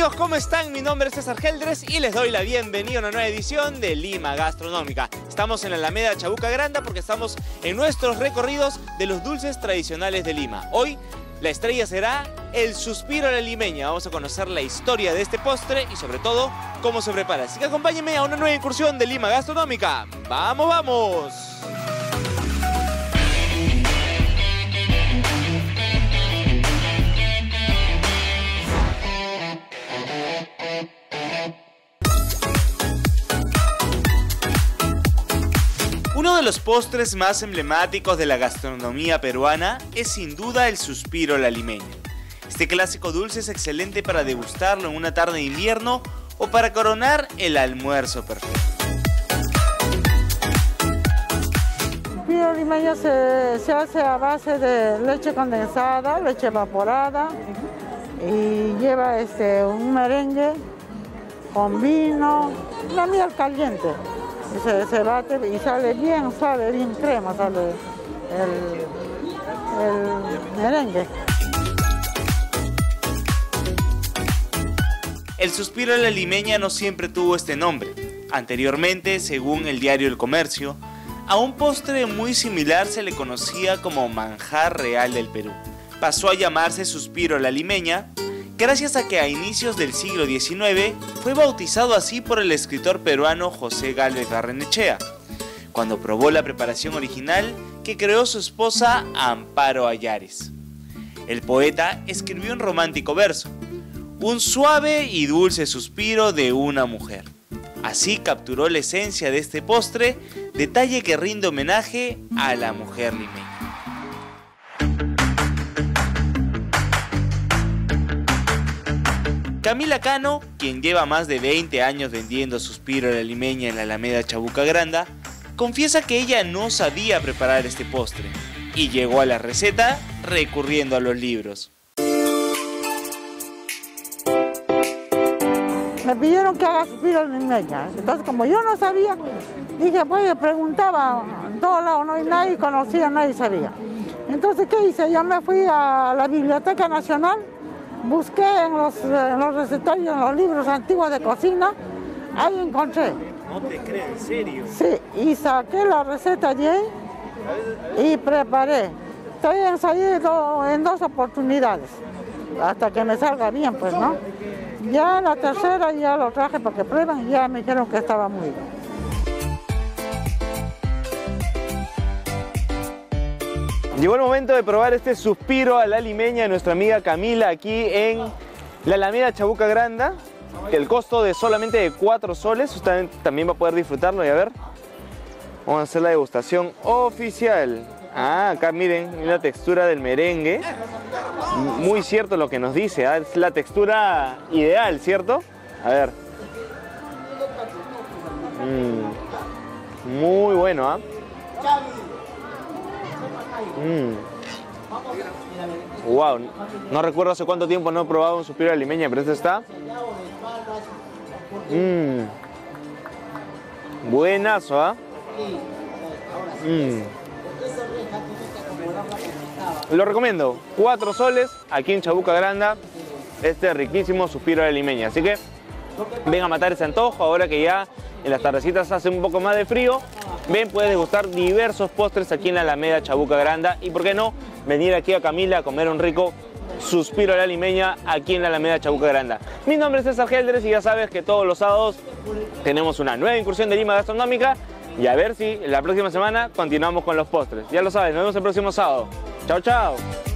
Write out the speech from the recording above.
amigos, ¿cómo están? Mi nombre es César Geldres y les doy la bienvenida a una nueva edición de Lima Gastronómica. Estamos en la Alameda Chabuca Granda porque estamos en nuestros recorridos de los dulces tradicionales de Lima. Hoy la estrella será el suspiro a la limeña. Vamos a conocer la historia de este postre y sobre todo cómo se prepara. Así que acompáñenme a una nueva incursión de Lima Gastronómica. ¡Vamos, vamos! Uno de los postres más emblemáticos de la gastronomía peruana es sin duda el suspiro la limeña. Este clásico dulce es excelente para degustarlo en una tarde de invierno o para coronar el almuerzo perfecto. El limeño se, se hace a base de leche condensada, leche evaporada y lleva este, un merengue con vino, una miel caliente. Se, se bate y sale bien, sale bien crema, sale el, el merengue. El suspiro de la limeña no siempre tuvo este nombre. Anteriormente, según el diario El Comercio, a un postre muy similar se le conocía como manjar real del Perú. Pasó a llamarse suspiro a la limeña gracias a que a inicios del siglo XIX fue bautizado así por el escritor peruano José Gálvez Barrenechea, cuando probó la preparación original que creó su esposa Amparo Ayares. El poeta escribió un romántico verso, un suave y dulce suspiro de una mujer. Así capturó la esencia de este postre, detalle que rinde homenaje a la mujer limeña. Camila Cano, quien lleva más de 20 años vendiendo suspiro a la limeña en la Alameda Chabuca Granda, confiesa que ella no sabía preparar este postre y llegó a la receta recurriendo a los libros. Me pidieron que haga suspiro limeña. Entonces, como yo no sabía, dije, pues preguntaba en todos lados, no hay nadie conocía, nadie sabía. Entonces, ¿qué hice? Yo me fui a la Biblioteca Nacional, busqué en los, en los recetarios, en los libros antiguos de cocina, ahí encontré. No te creo, en serio. Sí, y saqué la receta ahí y preparé. Estoy ensayando en dos oportunidades, hasta que me salga bien, pues, ¿no? Ya la tercera ya lo traje para que prueben y ya me dijeron que estaba muy bien. Llegó el momento de probar este suspiro a la limeña de nuestra amiga Camila aquí en la Alameda Chabuca Granda. El costo de solamente de 4 soles, usted también va a poder disfrutarlo y a ver. Vamos a hacer la degustación oficial. Ah, acá miren la textura del merengue. Muy cierto lo que nos dice, ¿ah? es la textura ideal, ¿cierto? A ver. Mm, Muy bueno, ¿ah? Mm. Wow, no recuerdo hace cuánto tiempo no he probado un suspiro de limeña, pero este está. Mm. Buenazo, ¿ah? Mm. Lo recomiendo, 4 soles aquí en Chabuca Granda, este riquísimo suspiro de limeña. Así que ven a matar ese antojo ahora que ya en las tardecitas hace un poco más de frío. Ven, puedes degustar diversos postres aquí en la Alameda Chabuca Granda y por qué no venir aquí a Camila a comer un rico suspiro a la limeña aquí en la Alameda Chabuca Granda. Mi nombre es César Geldres y ya sabes que todos los sábados tenemos una nueva incursión de Lima Gastronómica y a ver si la próxima semana continuamos con los postres. Ya lo sabes, nos vemos el próximo sábado. Chao, chao.